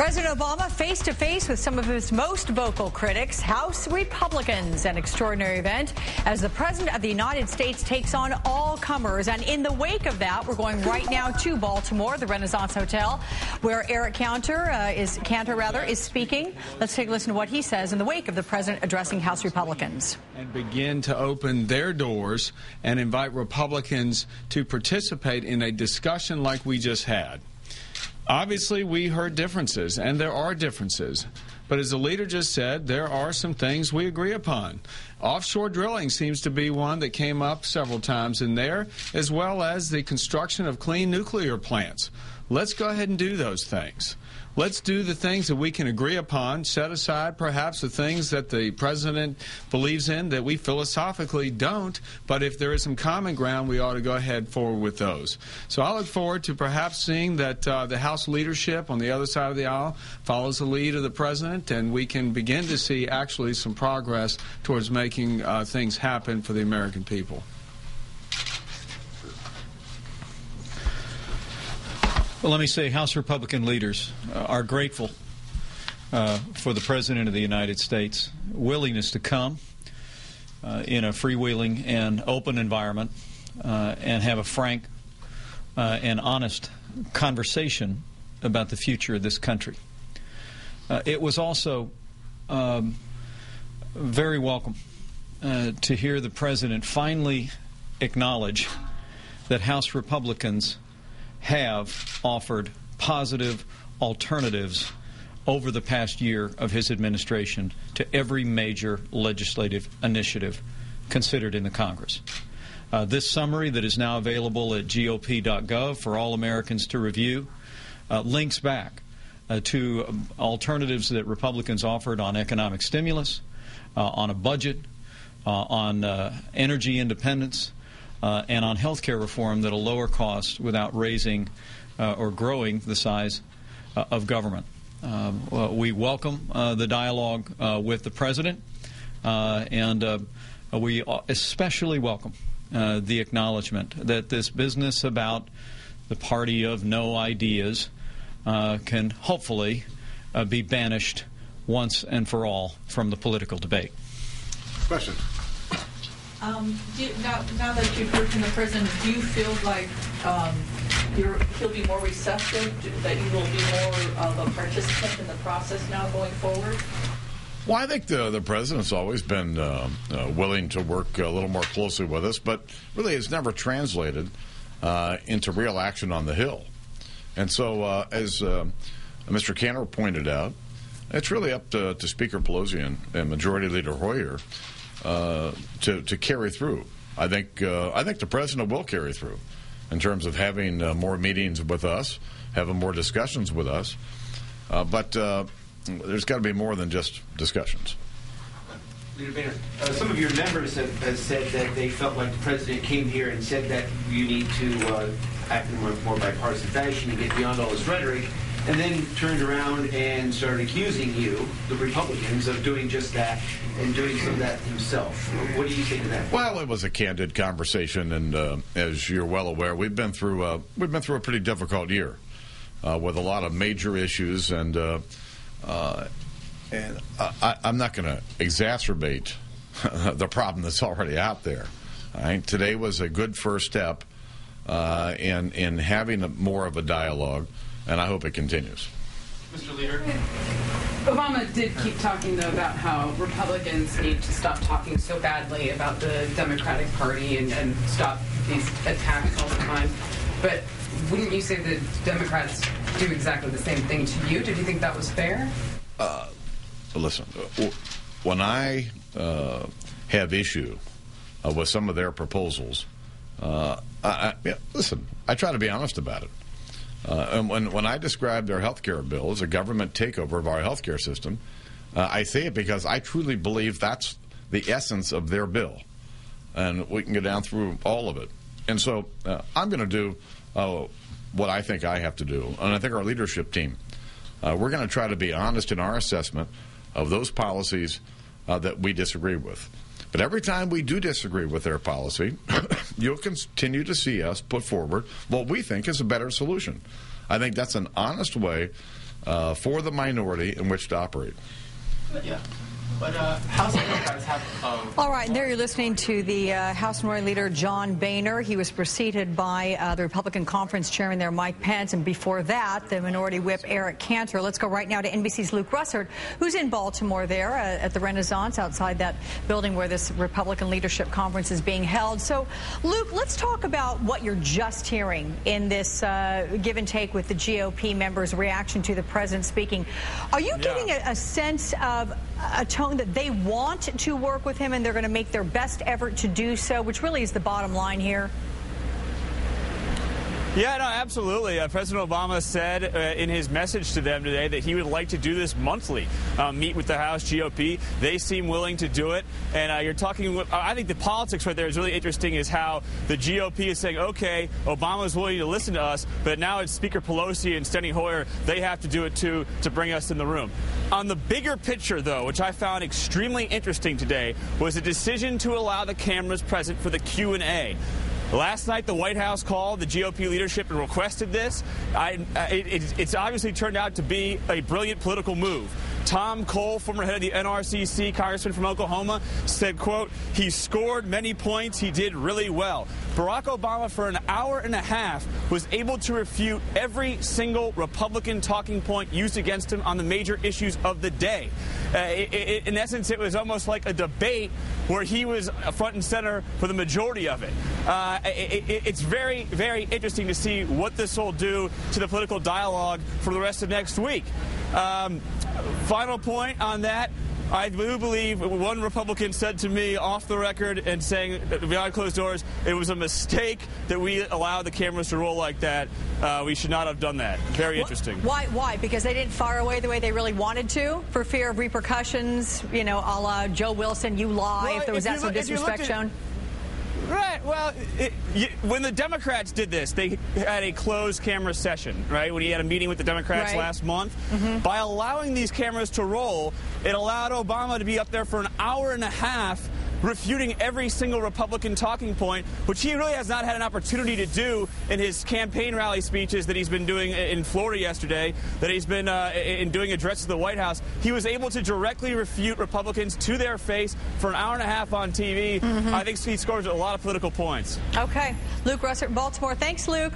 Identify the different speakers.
Speaker 1: President Obama face to face with some of his most vocal critics, House Republicans, an extraordinary event as the President of the United States takes on all comers. And in the wake of that, we're going right now to Baltimore, the Renaissance Hotel, where Eric Cantor uh, is Cantor rather is speaking. Let's take a listen to what he says in the wake of the President addressing House Republicans.
Speaker 2: And begin to open their doors and invite Republicans to participate in a discussion like we just had. Obviously, we heard differences, and there are differences. But as the leader just said, there are some things we agree upon. Offshore drilling seems to be one that came up several times in there, as well as the construction of clean nuclear plants. Let's go ahead and do those things. Let's do the things that we can agree upon, set aside perhaps the things that the president believes in that we philosophically don't, but if there is some common ground, we ought to go ahead forward with those. So I look forward to perhaps seeing that uh, the House leadership on the other side of the aisle follows the lead of the president, and we can begin to see actually some progress towards making uh, things happen for the American people.
Speaker 3: Well, let me say House Republican leaders uh, are grateful uh, for the President of the United States' willingness to come uh, in a freewheeling and open environment uh, and have a frank uh, and honest conversation about the future of this country. Uh, it was also um, very welcome to hear the President finally acknowledge that House Republicans have offered positive alternatives over the past year of his administration to every major legislative initiative considered in the Congress. Uh, this summary that is now available at gop.gov for all Americans to review uh, links back uh, to alternatives that Republicans offered on economic stimulus, uh, on a budget, uh, on uh, energy independence, uh, and on health care reform that'll lower costs without raising uh, or growing the size uh, of government. Um, we welcome uh, the dialogue uh, with the president, uh, and we especially welcome the acknowledgement that this business about the party of no ideas can hopefully be banished once and for all from the political debate.
Speaker 4: Question.
Speaker 5: Um, now, now that you've heard from the president, do you feel like um, he'll be more receptive, that you will be more of a participant in the process now going forward?
Speaker 4: Well, I think the, the president's always been uh, uh, willing to work a little more closely with us, but really it's never translated uh, into real action on the Hill. And so, uh, as uh, Mr. Cantor pointed out, it's really up to, to Speaker Pelosi and, and Majority Leader Hoyer uh, to to carry through. I think uh, I think the president will carry through in terms of having uh, more meetings with us, having more discussions with us. Uh, but uh, there's got to be more than just discussions.
Speaker 6: Leader Boehner, some of your members have, have, said that they felt like the president came here and said that you need to act in a more bipartisan fashion and get beyond all this rhetoric and then turned around and started accusing you, the Republicans, of doing just that and doing some of that himself. What do you say to that?
Speaker 4: Well, it was a candid conversation, and uh, as you're well aware, we've been through uh, we've been through a pretty difficult year uh, with a lot of major issues, and uh, uh, and I, am not going to exacerbate the problem that's already out there. Right? Today was a good first step uh, in in having a, more of a dialogue and I hope it continues.
Speaker 6: Mr. Leader.
Speaker 7: Obama did keep talking, though, about how Republicans need to stop talking so badly about the Democratic Party and, and stop these attacks all the time. But wouldn't you say that Democrats do exactly the same thing to you? Did you think that was fair?
Speaker 4: Uh, listen, when I uh, have issue uh, with some of their proposals, uh, I, I, yeah, listen, I try to be honest about it. Uh, and when, when I describe their health care bill as a government takeover of our health care system, uh, I say it because I truly believe that's the essence of their bill. And we can go down through all of it. And so uh, I'm going to do uh, what I think I have to do. And I think our leadership team, uh, we're going to try to be honest in our assessment of those policies uh, that we disagree with. But every time we do disagree with their policy, you'll continue to see us put forward what we think is a better solution. I think that's an honest way uh, for the minority in which to operate.
Speaker 8: Yeah. But uh, House Democrats have. Um,
Speaker 1: All right, and there you're listening to the uh, House Minority Leader John Boehner. He was preceded by uh, the Republican Conference Chairman there, Mike Pence, and before that, the Minority Whip Eric Cantor. Let's go right now to NBC's Luke Russert, who's in Baltimore there uh, at the Renaissance outside that building where this Republican Leadership Conference is being held. So, Luke, let's talk about what you're just hearing in this uh, give and take with the GOP members' reaction to the president speaking. Are you getting a, a sense of a tone that they want to work with him and they're going to make their best effort to do so, which really is the bottom line here?
Speaker 9: Yeah, no, absolutely. Uh, President Obama said uh, in his message to them today that he would like to do this monthly, uh, meet with the House GOP. They seem willing to do it. And uh, you're talking, I think the politics right there is really interesting is how the GOP is saying, okay, Obama is willing to listen to us, but now it's Speaker Pelosi and Steny Hoyer. They have to do it too to bring us in the room. On the bigger picture, though, which I found extremely interesting today, was a decision to allow the cameras present for the Q&A. Last night, the White House called the GOP leadership and requested this. I, it, it, it's obviously turned out to be a brilliant political move. Tom Cole, former head of the NRCC, congressman from Oklahoma, said, quote, he scored many points. He did really well. Barack Obama, for an hour and a half, was able to refute every single Republican talking point used against him on the major issues of the day. Uh, it, in essence, it was almost like a debate where he was front and center for the majority of it. Uh, it's very, very interesting to see what this will do to the political dialogue for the rest of next week. Um, final point on that. I do believe one Republican said to me off the record and saying behind closed doors, it was a mistake that we allowed the cameras to roll like that. Uh, we should not have done that. Very interesting.
Speaker 1: Why? Why? Because they didn't fire away the way they really wanted to, for fear of repercussions. You know, a la Joe Wilson, you lie.
Speaker 9: Well,
Speaker 1: if there was
Speaker 9: if
Speaker 1: that sort of disrespect shown.
Speaker 9: Right. Well, it, you, when the Democrats did this, they had a closed camera session, right? When he had a meeting with the Democrats
Speaker 1: right.
Speaker 9: last month. Mm-hmm. By allowing these cameras to roll, it allowed Obama to be up there for an hour and a half refuting every single Republican talking point, which he really has not had an opportunity to do in his campaign rally speeches that he's been doing in Florida yesterday, that he's been uh, in doing addresses to the White House. He was able to directly refute Republicans to their face for an hour and a half on TV. Mm-hmm. I think he scores a lot of political points.
Speaker 1: Okay. Luke Russert, Baltimore. Thanks, Luke.